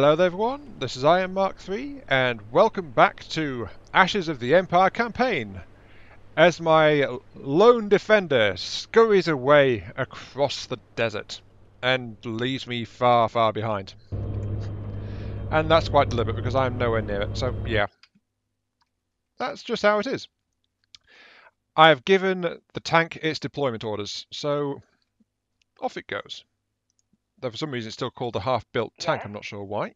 Hello there everyone, this is Aiyon Mark III, and welcome back to Ashes of the Empire campaign, as my lone defender scurries away across the desert, and leaves me far, far behind. And that's quite deliberate, because I'm nowhere near it, so yeah. That's just how it is. I have given the tank its deployment orders, so off it goes. Though for some reason it's still called a half-built tank, Yeah. I'm not sure why.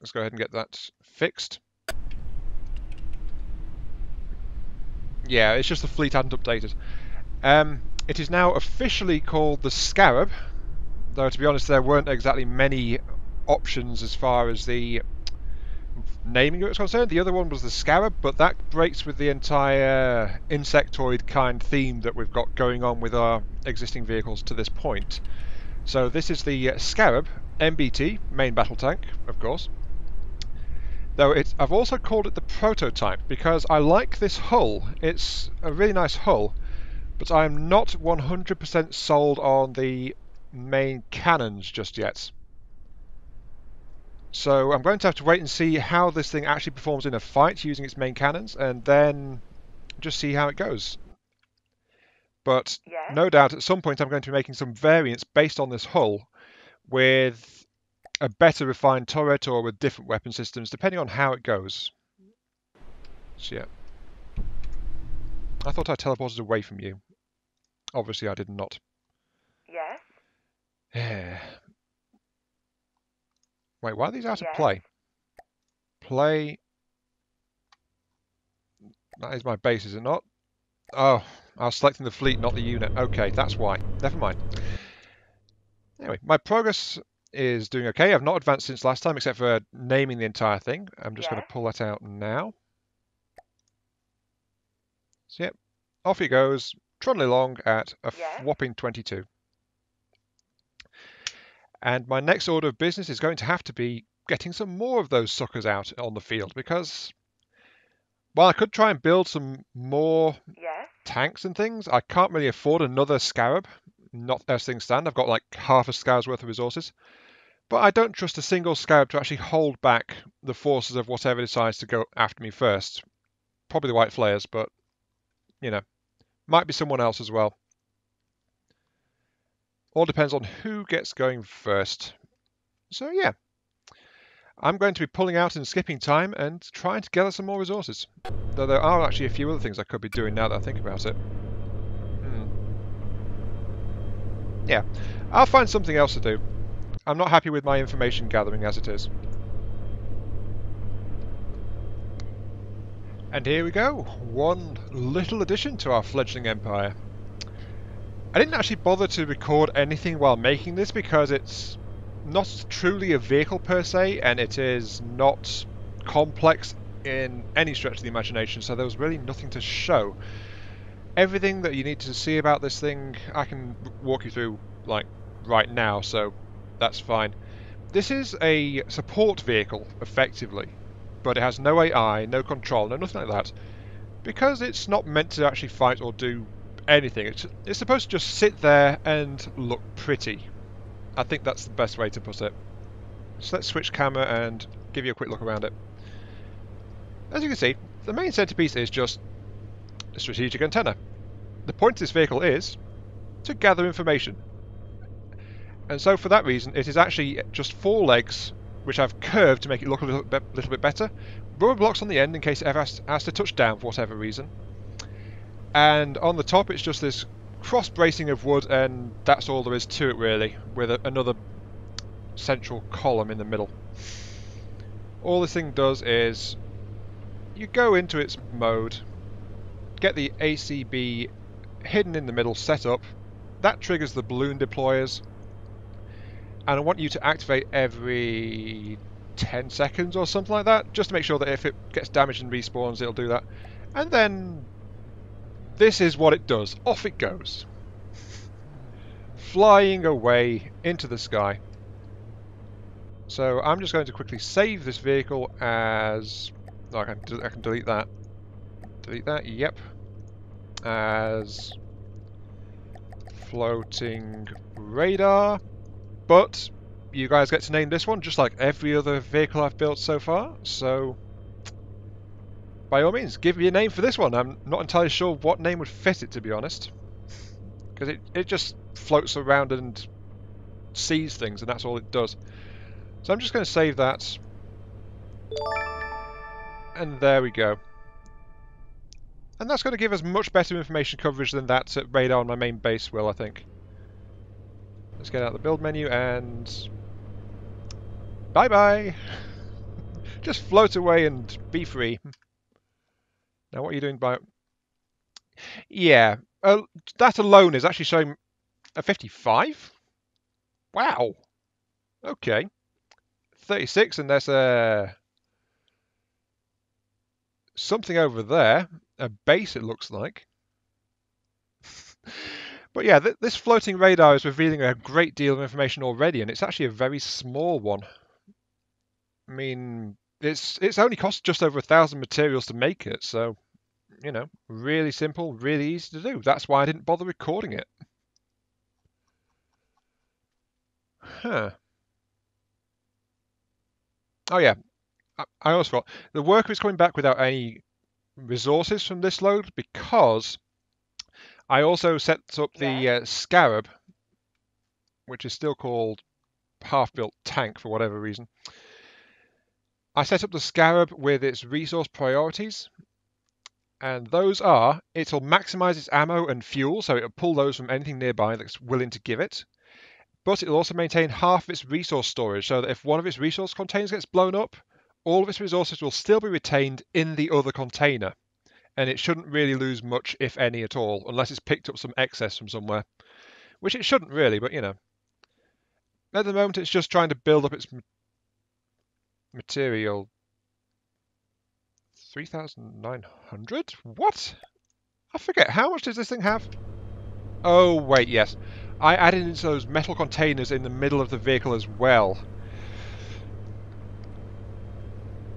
Let's go ahead and get that fixed. Yeah, it's just the fleet hadn't updated. Um, it is now officially called the Scarab, though to be honest there weren't exactly many options as far as the naming of it was concerned. The other one was the Scarab, but that breaks with the entire insectoid kind theme that we've got going on with our existing vehicles to this point. So this is the uh, Scarab MBT, main battle tank, of course. Though it's, I've also called it the prototype because I like this hull. It's a really nice hull, but I'm not 100% sold on the main cannons just yet. So I'm going to have to wait and see how this thing actually performs in a fight using its main cannons, and then just see how it goes. But Yes. no doubt at some point I'm going to be making some variants based on this hull with a better refined turret or with different weapon systems, depending on how it goes. So yeah. I thought I teleported away from you. Obviously I did not. Yes. Yeah. Wait, why are these out of play? Play. That is my base, is it not? Oh, I was selecting the fleet, not the unit. Okay, that's why. Never mind. Anyway, my progress is doing okay. I've not advanced since last time, except for naming the entire thing. I'm just going to pull that out now. So, yep, off he goes, trundling along at a Yes. whopping 22. And my next order of business is going to have to be getting some more of those suckers out on the field because, well, I could try and build some more Yes. Tanks and things. I can't really afford another Scarab, not as things stand. I've got like half a Scarab's worth of resources. But I don't trust a single Scarab to actually hold back the forces of whatever decides to go after me first. Probably the White Flayers, but, you know, might be someone else as well. All depends on who gets going first. So, yeah. I'm going to be pulling out and skipping time and trying to gather some more resources. Though there are actually a few other things I could be doing now that I think about it. Hmm. Yeah, I'll find something else to do. I'm not happy with my information gathering as it is. And here we go, one little addition to our fledgling empire. I didn't actually bother to record anything while making this because it's not truly a vehicle per se, and it is not complex in any stretch of the imagination, so there was really nothing to show. Everything that you need to see about this thing, I can walk you through like right now, so that's fine. This is a support vehicle, effectively, but it has no AI, no control, no nothing like that, because it's not meant to actually fight or do anything. It's, it's supposed to just sit there and look pretty. I think that's the best way to put it. So let's switch camera and give you a quick look around it. As you can see, the main centerpiece is just a strategic antenna. The point of this vehicle is to gather information. And so for that reason, it is actually just four legs which I've curved to make it look a little bit, little bit better. Rubber blocks on the end in case it ever has, has to touch down for whatever reason. And on the top, it's just this cross bracing of wood, and that's all there is to it really, with a, another central column in the middle. All this thing does is you go into its mode, get the ACB hidden in the middle set up, that triggers the balloon deployers, and I want you to activate every 10 seconds or something like that, just to make sure that if it gets damaged and respawns, it'll do that. And then this is what it does. Off it goes. Flying away into the sky. So I'm just going to quickly save this vehicle as... No, I can, I can delete that. Delete that, yep. As... Floating radar. But you guys get to name this one just like every other vehicle I've built so far. So, by all means, give me a name for this one. I'm not entirely sure what name would fit it, to be honest. Because it, it just floats around and sees things, and that's all it does. So I'm just going to save that. And there we go. And that's going to give us much better information coverage than that radar on my main base will, I think. Let's get out the build menu and... Bye-bye! Just float away and be free. Now what are you doing by... Yeah, uh, that alone is actually showing a 55? Wow! Okay. 36 and there's a... Something over there. A base it looks like. But yeah, th this floating radar is revealing a great deal of information already, and it's actually a very small one. I mean, it's it's only cost just over a thousand materials to make it, so you know, really simple, really easy to do. That's why I didn't bother recording it. Huh. Oh yeah, I, I also thought the worker is coming back without any resources from this load because I also set up the Yeah. uh, Scarab, which is still called half-built tank for whatever reason. I set up the Scarab with its resource priorities, and those are it'll maximize its ammo and fuel, so it'll pull those from anything nearby that's willing to give it. But it'll also maintain half of its resource storage, so that if one of its resource containers gets blown up, all of its resources will still be retained in the other container and it shouldn't really lose much, if any, at all, unless it's picked up some excess from somewhere. Which it shouldn't really, but you know. At the moment, it's just trying to build up its material. 3,900? What? I forget, how much does this thing have? Oh, wait, yes. I added into those metal containers in the middle of the vehicle as well.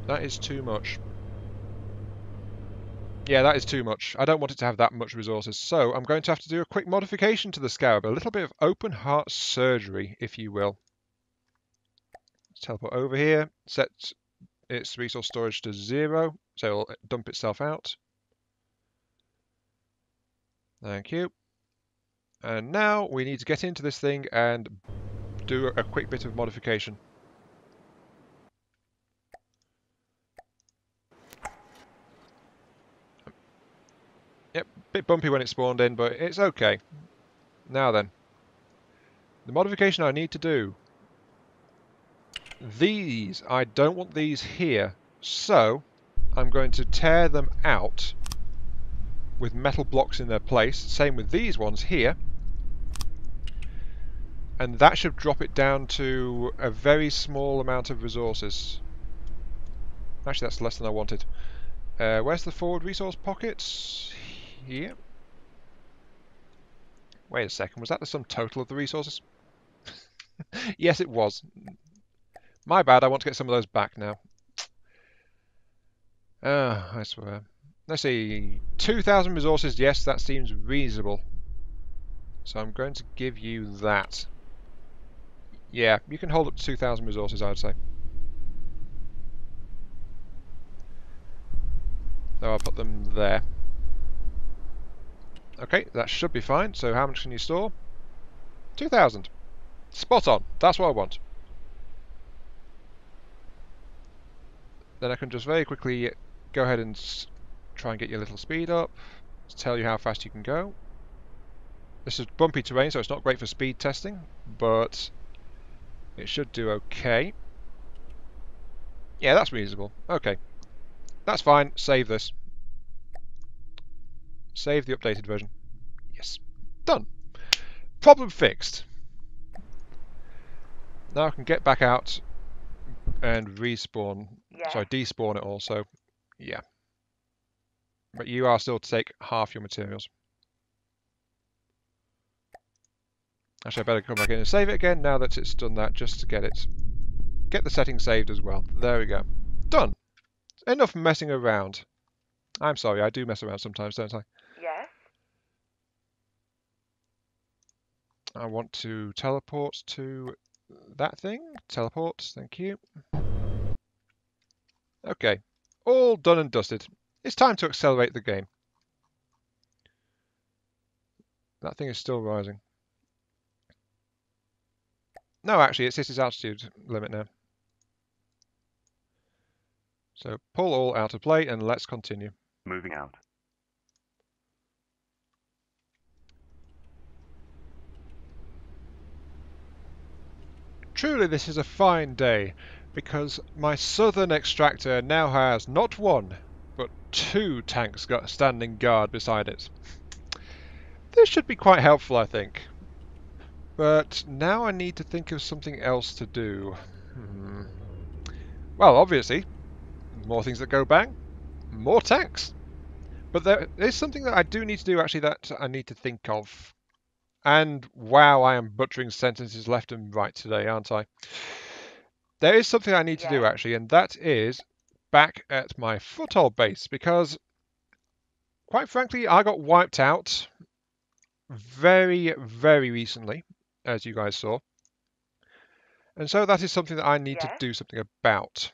That is too much. Yeah, that is too much. I don't want it to have that much resources, so I'm going to have to do a quick modification to the Scarab, a little bit of open heart surgery, if you will. Let's teleport over here, set its resource storage to zero, so it'll dump itself out. Thank you. And now we need to get into this thing and do a quick bit of modification. Yep, bit bumpy when it spawned in, but it's okay. Now then. The modification I need to do. These, I don't want these here. So, I'm going to tear them out with metal blocks in their place. Same with these ones here. And that should drop it down to a very small amount of resources. Actually, that's less than I wanted. Uh, where's the forward resource pockets? Here. Wait a second, was that the sum total of the resources? yes, it was. My bad, I want to get some of those back now. Ah, I swear. Let's see, 2,000 resources, yes, that seems reasonable. So I'm going to give you that. Yeah, you can hold up to 2,000 resources, I would say. So I'll put them there. Okay, that should be fine. So how much can you store? 2,000. Spot on. That's what I want. Then I can just very quickly go ahead and try and get your little speed up. Tell you how fast you can go. This is bumpy terrain, so it's not great for speed testing, but it should do okay. Yeah, that's reasonable. Okay. That's fine. Save this. Save the updated version. Yes. Done. Problem fixed. Now I can get back out and respawn. Yeah. Sorry, despawn it also. Yeah. But you are still to take half your materials. Actually, I better come back in and save it again now that it's done that, just to get it. Get the setting saved as well. There we go. Done. Enough messing around. I'm sorry, I do mess around sometimes, don't I? Yes. I want to teleport to that thing. Teleport, thank you. Okay, all done and dusted. It's time to accelerate the game. That thing is still rising. No, actually, it's hit its altitude limit now. So pull all out of play and let's continue. Moving out. Truly this is a fine day, because my southern extractor now has not one, but two tanks standing guard beside it. This should be quite helpful, I think. But now I need to think of something else to do. Hmm. Well, obviously, more things that go bang, more tanks. But there is something that I do need to do, actually, that I need to think of. And wow, I am butchering sentences left and right today, aren't I? There is something I need to do, actually, and that is back at my foothold base, because, quite frankly, I got wiped out very, very recently, as you guys saw. And so that is something that I need yeah. to do something about.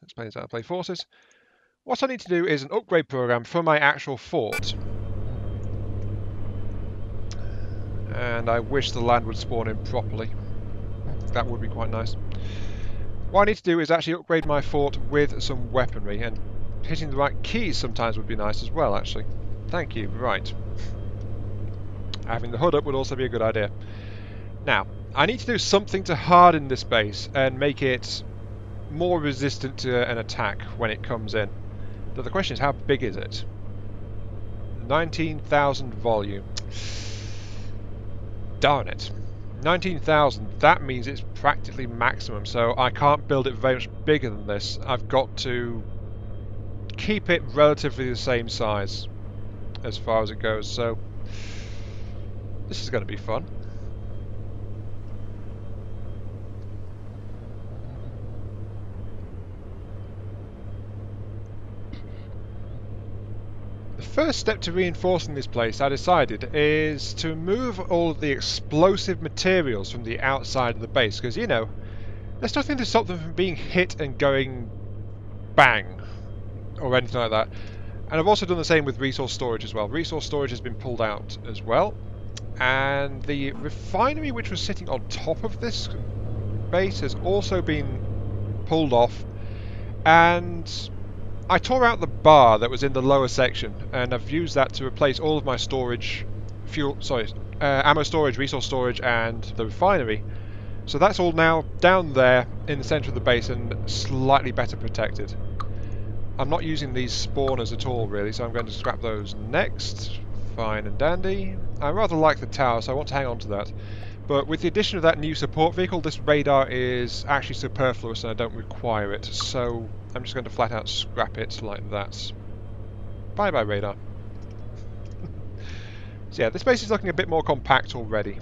Let's play this out play forces. What I need to do is an upgrade program for my actual fort. And I wish the land would spawn in properly. That would be quite nice. What I need to do is actually upgrade my fort with some weaponry, and hitting the right keys sometimes would be nice as well, actually. Thank you, right. Having the hood up would also be a good idea. Now, I need to do something to harden this base and make it more resistant to an attack when it comes in. But the question is, how big is it? 19,000 volume. Darn it. 19,000, that means it's practically maximum, so I can't build it very much bigger than this. I've got to keep it relatively the same size as far as it goes, so this is going to be fun. First step to reinforcing this place, I decided, is to move all of the explosive materials from the outside of the base, because, you know, there's nothing to stop them from being hit and going bang, or anything like that. And I've also done the same with resource storage as well. Resource storage has been pulled out as well, and the refinery which was sitting on top of this base has also been pulled off, and I tore out the bar that was in the lower section, and I've used that to replace all of my storage, fuel, sorry, uh, ammo storage, resource storage, and the refinery. So that's all now down there in the centre of the base and slightly better protected. I'm not using these spawners at all, really, so I'm going to scrap those next. Fine and dandy. I rather like the tower, so I want to hang on to that. But with the addition of that new support vehicle, this radar is actually superfluous and I don't require it. So I'm just going to flat out scrap it like that. Bye bye radar. so yeah, this base is looking a bit more compact already.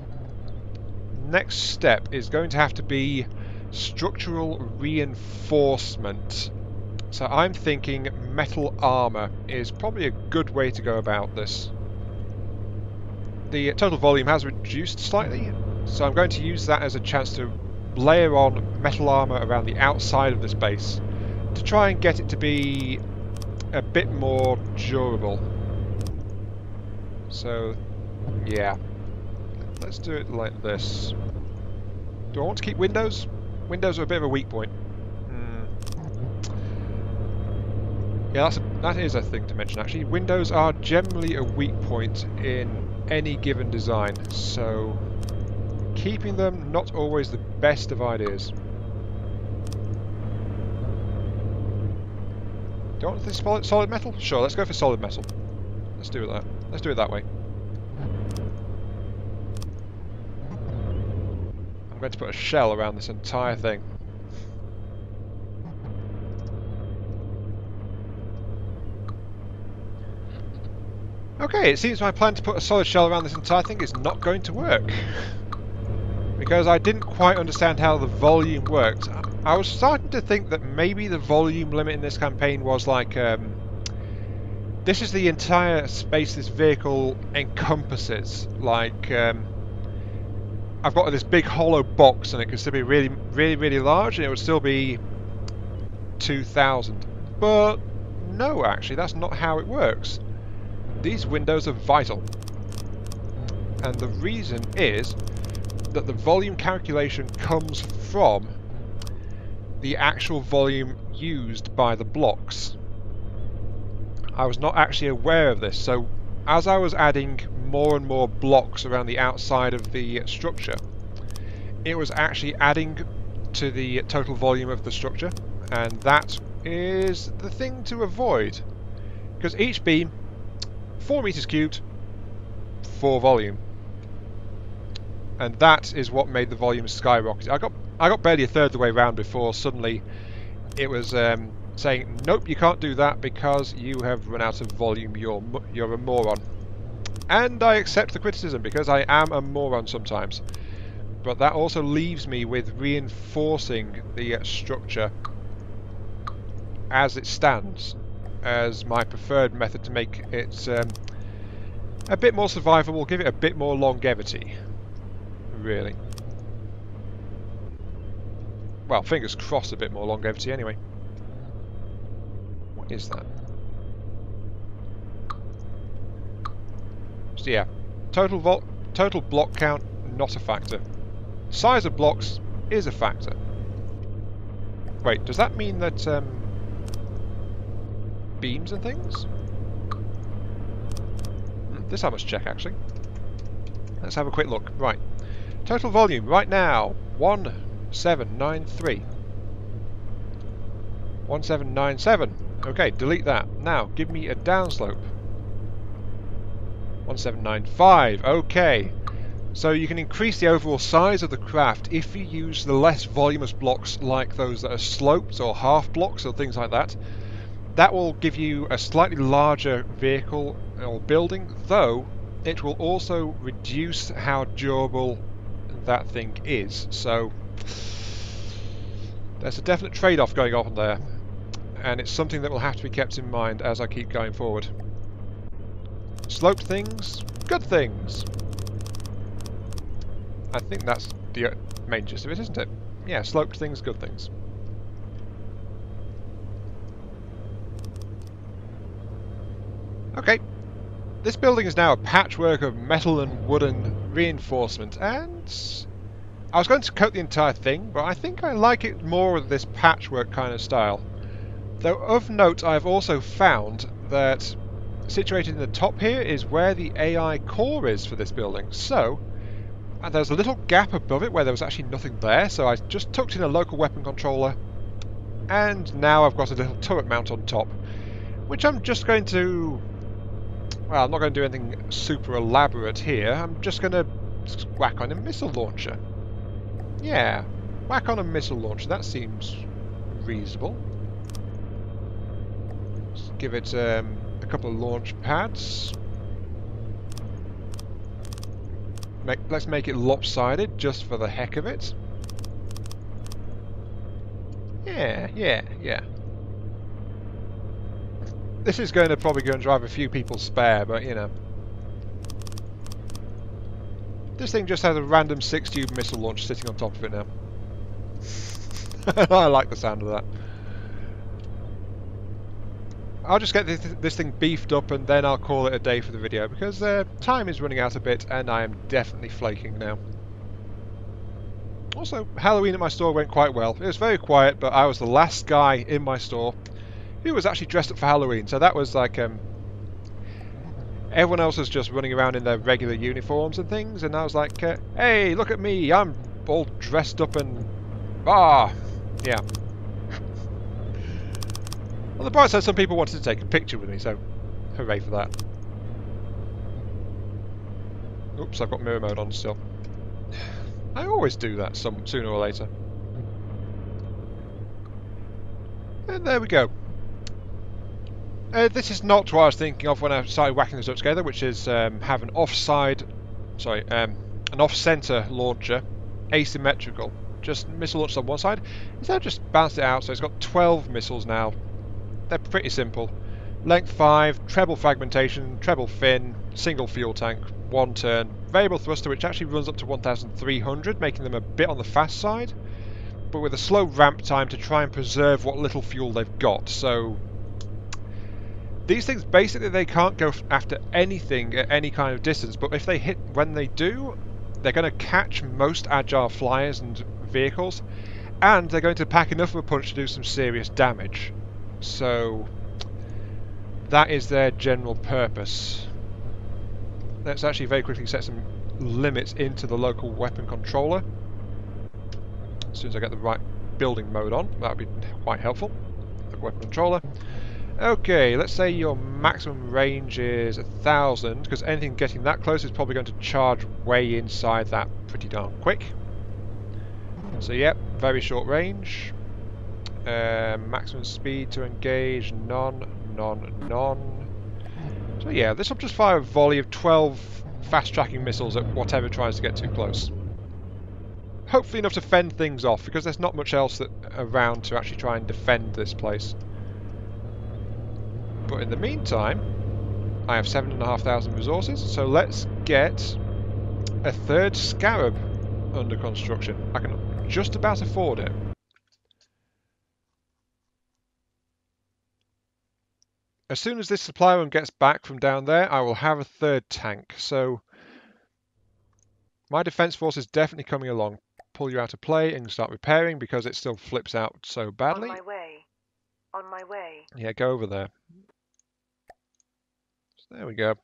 Next step is going to have to be structural reinforcement. So I'm thinking metal armour is probably a good way to go about this. The total volume has reduced slightly, so I'm going to use that as a chance to layer on metal armour around the outside of this base to try and get it to be a bit more durable. So, yeah. Let's do it like this. Do I want to keep windows? Windows are a bit of a weak point. Hmm. Yeah, that's a, that is a thing to mention actually. Windows are generally a weak point in any given design, so keeping them not always the best of ideas. Do you want this solid metal? Sure, let's go for solid metal. Let's do it that. Let's do it that way. I'm going to put a shell around this entire thing. Okay, it seems my plan to put a solid shell around this entire thing is not going to work. because I didn't quite understand how the volume worked. I was starting to think that maybe the volume limit in this campaign was like, um, this is the entire space this vehicle encompasses. Like, um, I've got this big hollow box and it could still be really, really, really large and it would still be 2000. But no, actually, that's not how it works. These windows are vital. And the reason is that the volume calculation comes from the actual volume used by the blocks. I was not actually aware of this, so as I was adding more and more blocks around the outside of the structure, it was actually adding to the total volume of the structure, and that is the thing to avoid. Because each beam, 4 meters cubed, 4 volume. And that is what made the volume skyrocket. I got I got barely a third of the way around before suddenly it was um, saying, nope, you can't do that because you have run out of volume, you're, you're a moron. And I accept the criticism because I am a moron sometimes. But that also leaves me with reinforcing the structure as it stands as my preferred method to make it um, a bit more survivable, give it a bit more longevity, really. Well, fingers crossed a bit more longevity anyway. What is that? So yeah, total total block count, not a factor. Size of blocks is a factor. Wait, does that mean that um, beams and things? Hmm, this I must check actually. Let's have a quick look. Right. Total volume right now, 1793. 1797. Okay, delete that. Now, give me a downslope. 1795. Okay. So you can increase the overall size of the craft if you use the less voluminous blocks like those that are sloped or half blocks or things like that. That will give you a slightly larger vehicle or building, though it will also reduce how durable that thing is. So there's a definite trade-off going on there and it's something that will have to be kept in mind as I keep going forward. Sloped things, good things. I think that's the uh, main gist of it, isn't it? Yeah, sloped things, good things. Okay, this building is now a patchwork of metal and wooden reinforcement, and I was going to coat the entire thing, but I think I like it more with this patchwork kind of style. Though of note, I've also found that situated in the top here is where the AI core is for this building. So, and uh, there's a little gap above it where there was actually nothing there, so I just tucked in a local weapon controller, and now I've got a little turret mount on top, which I'm just going to... Well, I'm not going to do anything super elaborate here, I'm just going to whack on a missile launcher. Yeah, whack on a missile launcher, that seems reasonable give it um, a couple of launch pads. Make, let's make it lopsided just for the heck of it. Yeah, yeah, yeah. This is going to probably go and drive a few people spare, but you know. This thing just has a random six-tube missile launch sitting on top of it now. I like the sound of that. I'll just get this, this, thing beefed up and then I'll call it a day for the video because uh, time is running out a bit and I am definitely flaking now. Also, Halloween at my store went quite well. It was very quiet, but I was the last guy in my store who was actually dressed up for Halloween. So that was like, um, everyone else was just running around in their regular uniforms and things, and I was like, uh, hey, look at me, I'm all dressed up and, ah, yeah. On the bright side, some people wanted to take a picture with me, so hooray for that. Oops, I've got mirror mode on still. I always do that some sooner or later. And there we go. Uh, this is not what I was thinking of when I started whacking this up together, which is um, have an offside, sorry, um, an off-center launcher, asymmetrical. Just missile launch on one side. Instead, just balanced it out, so it's got 12 missiles now they're pretty simple. Length 5, treble fragmentation, treble fin, single fuel tank, one turn variable thruster which actually runs up to 1300 making them a bit on the fast side but with a slow ramp time to try and preserve what little fuel they've got so these things basically they can't go after anything at any kind of distance but if they hit when they do they're going to catch most agile flyers and vehicles and they're going to pack enough of a punch to do some serious damage so that is their general purpose let's actually very quickly set some limits into the local weapon controller. As soon as I get the right building mode on, that would be quite helpful. The weapon controller. Okay, let's say your maximum range is a thousand, because anything getting that close is probably going to charge way inside that pretty darn quick. So yep, very short range. Uh, maximum speed to engage, none, none, none. So yeah, this will just fire a volley of 12 fast-tracking missiles at whatever tries to get too close. Hopefully enough to fend things off, because there's not much else that, around to actually try and defend this place. But in the meantime, I have 7,500 resources, so let's get a third Scarab under construction. I can just about afford it. As soon as this supply run gets back from down there, I will have a third tank. So my defense force is definitely coming along. Pull you out of play and start repairing because it still flips out so badly. On my way. On my way. Yeah, go over there. So there we go.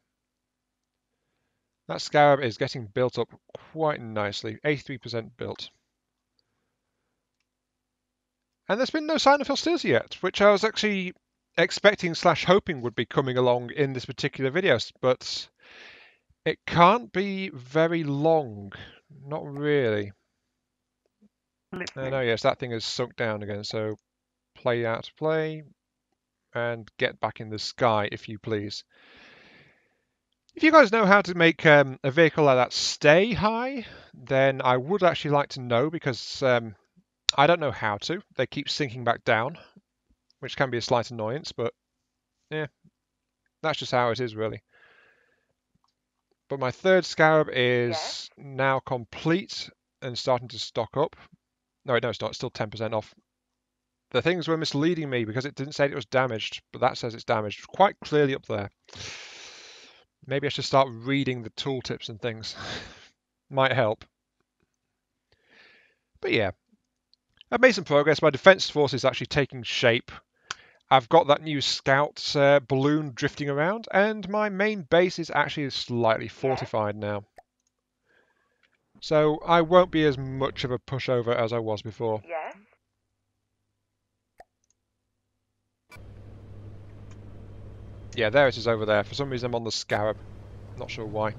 That Scarab is getting built up quite nicely. 83% built. And there's been no sign of hostility yet, which I was actually expecting slash hoping would be coming along in this particular video, but it can't be very long. Not really. Oh, no, yes, that thing has sunk down again, so play out play and get back in the sky, if you please. If you guys know how to make um, a vehicle like that stay high, then I would actually like to know because um, I don't know how to. They keep sinking back down which can be a slight annoyance, but yeah, that's just how it is really. But my third scarab is yes. now complete and starting to stock up. No, no, it's not. It's still 10% off. The things were misleading me because it didn't say it was damaged, but that says it's damaged quite clearly up there. Maybe I should start reading the tooltips and things. Might help. But yeah, I've made some progress. My defense force is actually taking shape I've got that new scout uh, balloon drifting around, and my main base is actually slightly fortified now. So I won't be as much of a pushover as I was before. Yes. Yeah, there it is over there. For some reason I'm on the Scarab. Not sure why.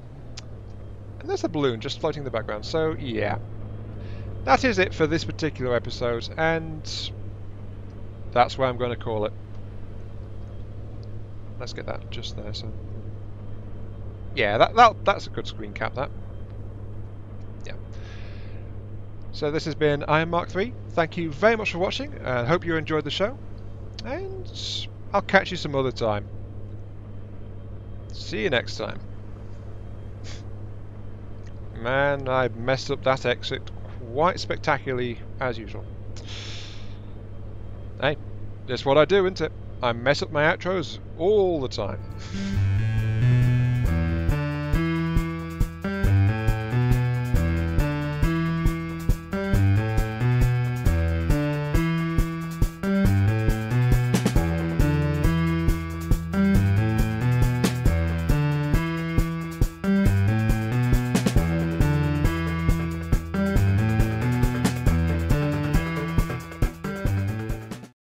And there's a balloon just floating in the background. So, yeah. That is it for this particular episode, and that's where I'm going to call it. Let's get that just there. So, yeah, that, that that's a good screen cap. That. Yeah. So this has been Aiyon Mark III. Thank you very much for watching. I uh, hope you enjoyed the show, and I'll catch you some other time. See you next time. Man, I messed up that exit quite spectacularly as usual. Hey, that's what I do, isn't it? I mess up my outros all the time.